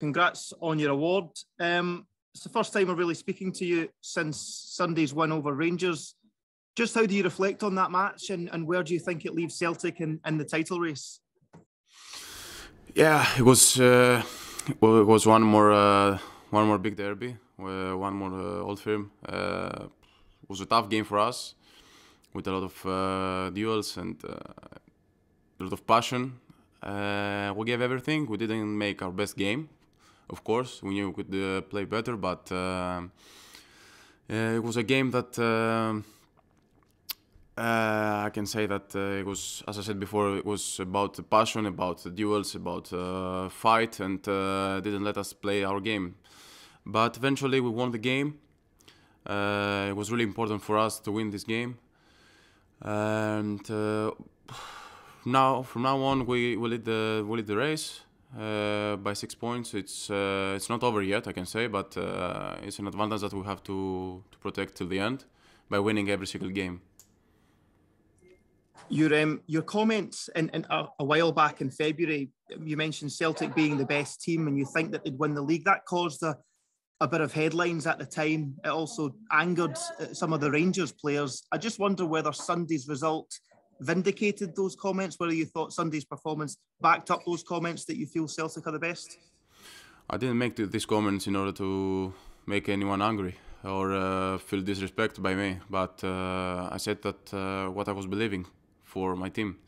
congrats on your award. Um, it's the first time we're really speaking to you since Sunday's win over Rangers. Just how do you reflect on that match and, and where do you think it leaves Celtic in, in the title race? Yeah, it was uh, well, it was one more uh, one more big derby, uh, one more uh, old firm. Uh, it was a tough game for us with a lot of uh, duels and a lot of passion. we gave everything. We didn't make our best game, of course. We knew we could play better, but it was a game that. Uh, I can say that uh, it was, as I said before, it was about the passion, about the duels, about uh, fight, and uh, didn't let us play our game. But eventually, we won the game. Uh, it was really important for us to win this game, and uh, now from now on, we will lead the we lead the race. By six points, it's it's not over yet. I can say, but it's an advantage that we have to to protect till the end by winning every single game your um, your comments in, in a, a, while back in February, you mentioned Celtic being the best team, and you think that they'd win the league. That caused a, a bit of headlines at the time. It also angered uh, some of the Rangers players. I just wonder whether Sunday's result vindicated those comments. Whether you thought Sunday's performance backed up those comments that you feel Celtic are the best. I didn't make these comments in order to make anyone angry or uh, feel disrespect by me, but uh, I said that uh, what I was believing for my team.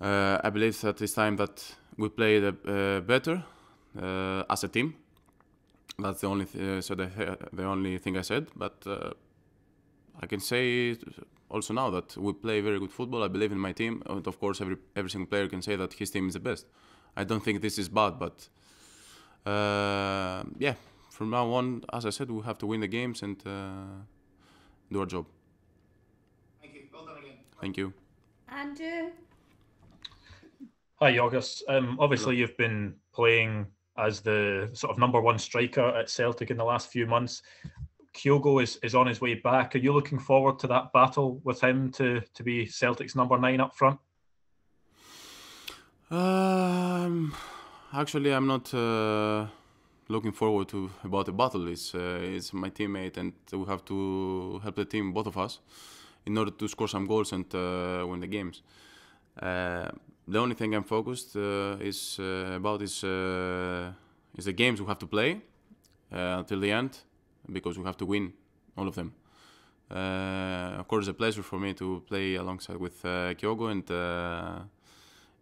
Uh, I believe that this time that we played uh, better uh, as a team. That's the only th- so the, the only thing I said. But I can say also now that we play very good football. I believe in my team, and of course, every every single player can say that his team is the best. I don't think this is bad, but uh, yeah, from now on, as I said, we have to win the games and uh, do our job. Thank you. Well done again. Thank you. Andrew. Hi, Yorgos. Um, obviously, you've been playing as the sort of number one striker at Celtic in the last few months. Kyogo is, is on his way back. Are you looking forward to that battle with him to, to be Celtic's number nine up front? Um, actually, I'm not uh, looking forward to about the battle. It's uh, it's my teammate, and we have to help the team, both of us in order to score some goals and uh, win the games. Uh, the only thing I'm focused uh, is about is is the games we have to play until the end because we have to win all of them. Uh, of course, it's a pleasure for me to play alongside with uh, Kyogo, and uh,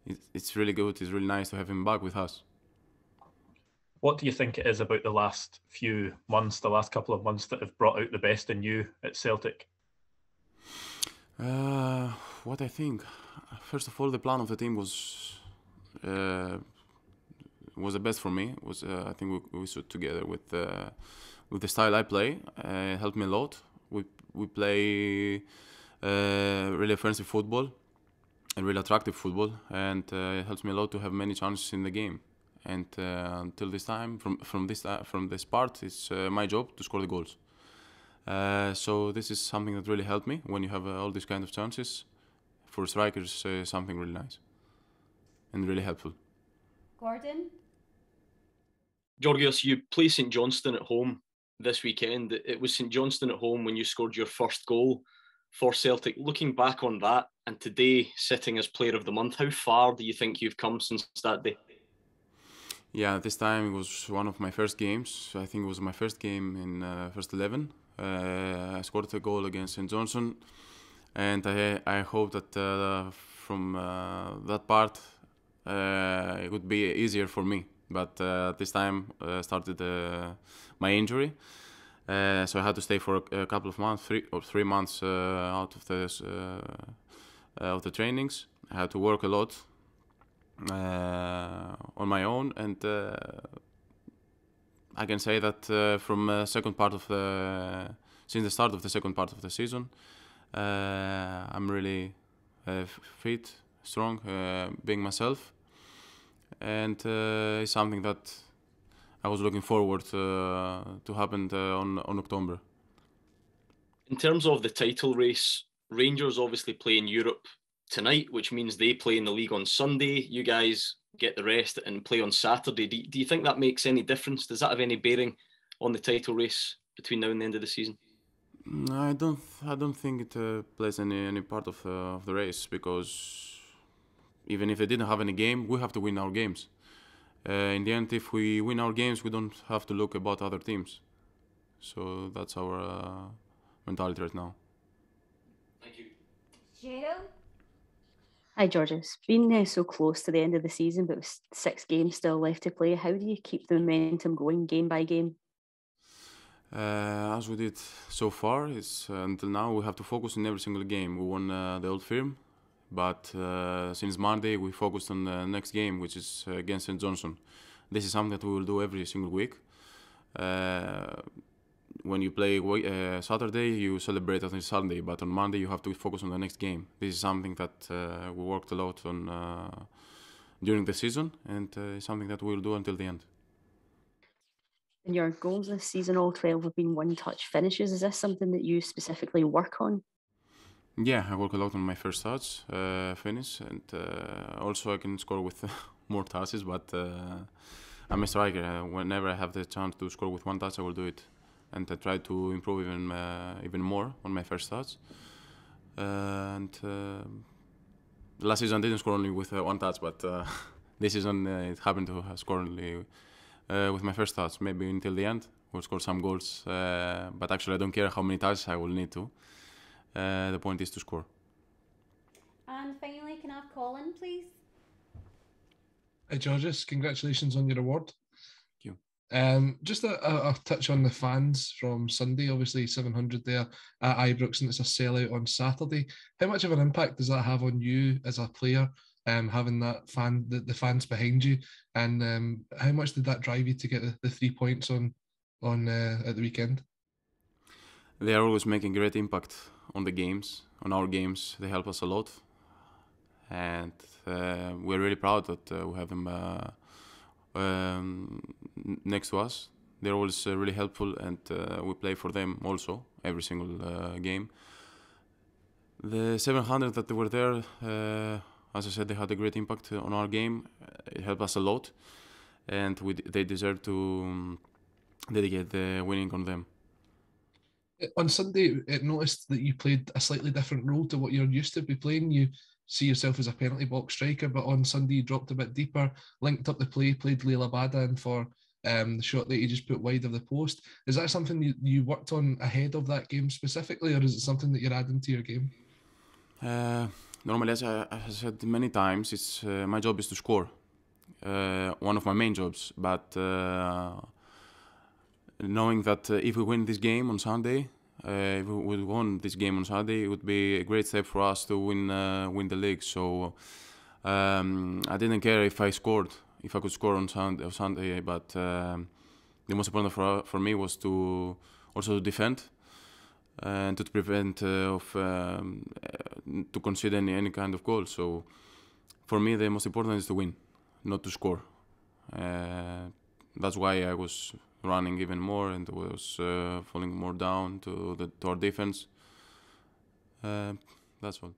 it, it's really good. It's really nice to have him back with us. What do you think it is about the last few months, the last couple of months, that have brought out the best in you at Celtic? Uh, what I think, first of all, the plan of the team was uh, was the best for me. Was uh, I think we, we stood together with uh, with the style I play. Uh, it helped me a lot. We we play really offensive football and really attractive football, and it helps me a lot to have many chances in the game. And until this time, from from this from this part, it's my job to score the goals. Uh, so this is something that really helped me when you have uh, all these kind of chances. For strikers, uh, something really nice and really helpful. Gordon. Georgios, you play St Johnstone at home this weekend. It was St Johnstone at home when you scored your first goal for Celtic. Looking back on that and today sitting as Player of the Month, how far do you think you've come since that day? Yeah, this time it was one of my first games. I think it was my first game in uh, first eleven uh, I scored a goal against St Johnstone, and I I hope that uh, from uh, that part it would be easier for me. But this time started my injury. Uh, so I had to stay for a, a, couple of months, three or three months uh, out of the uh, of the trainings. I had to work a lot on my own, and I can say that uh, from second part of the since the start of the second part of the season, uh, I'm really uh, fit, strong, uh, being myself, and uh, it's something that I was looking forward to happen on on October. In terms of the title race, Rangers obviously play in Europe tonight, which means they play in the league on Sunday. You guys get the rest and play on Saturday. Do, do you think that makes any difference? Does that have any bearing on the title race between now and the end of the season? I don't. I don't think it uh, plays any any part of, uh, of the race because even if they didn't have any game, we have to win our games. Uh, in the end, if we win our games, we don't have to look about other teams. So that's our uh, mentality right now. Thank you. Cheryl? Hi, George. It's been uh, so close to the end of the season, but with six games still left to play. How do you keep the momentum going game by game? Uh, as we did so far, it's uh, until now we have to focus in every single game. We won uh, the old firm, but uh, since Monday we focused on the next game, which is uh, against St Johnstone. This is something that we will do every single week. Uh, when you play Saturday, you celebrate on Sunday, but on Monday you have to focus on the next game. This is something that we worked a lot on during the season, and uh, something that we'll do until the end. In your goals this season, all 12 have been one touch finishes. Is this something that you specifically work on? Yeah, I work a lot on my first touch uh, finish, and uh, also I can score with more touches, but I'm a striker. whenever I have the chance to score with one touch, I will do it and I try to improve even uh, even more on my first touch. Uh, and uh, last season I didn't score only with one touch, but this season it happened to score only with my first touch. Maybe until the end we'll score some goals, but actually I don't care how many touches I will need to. The point is to score. And finally, can I have Colin, please? Hey, Georges, congratulations on your award. Thank you. Um, just a, a, a, touch on the fans from Sunday. Obviously, 700 there at Ibrox, and it's a sellout on Saturday. How much of an impact does that have on you as a player, um, having that fan, the, the fans behind you, and um, how much did that drive you to get the, the three points on, on uh, at the weekend? They are always making great impact on the games, on our games. They help us a lot, and uh, we're really proud that uh, we have them uh, um, next to us. They're always uh, really helpful, and uh, we play for them also every single game. The 700 that were there, as I said, they had a great impact on our game. It helped us a lot, and we, they deserve to um, dedicate the winning on them on Sunday, it noticed that you played a slightly different role to what you're used to be playing. You see yourself as a penalty box striker, but on Sunday you dropped a bit deeper, linked up the play, played Liel Abada in for um, the shot that you just put wide of the post. Is that something you, you worked on ahead of that game specifically, or is it something that you're adding to your game? Uh, normally, as I, as I, said many times, it's uh, my job is to score. Uh, one of my main jobs, but uh, knowing that uh, if we win this game on Sunday, uh, if we won this game on Sunday, it would be a great step for us to win uh, win the league. So um, I didn't care if I scored, if I could score on Sunday, but um, the most important for for me was to also to defend and to prevent uh, of um, to concede any any kind of goal. So for me, the most important is to win, not to score. Uh, that's why I was running even more and was uh, falling more down to the to our defense. Uh, that's all.